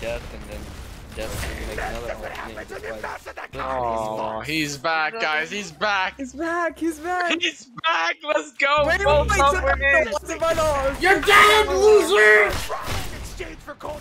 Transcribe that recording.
death and then death will make another alternate. Oh, he's back, guys. He's back. He's back. He's back. He's back. Let's go. Wait, wait, wait. Wait, You're dead, loser! Exchange for cold.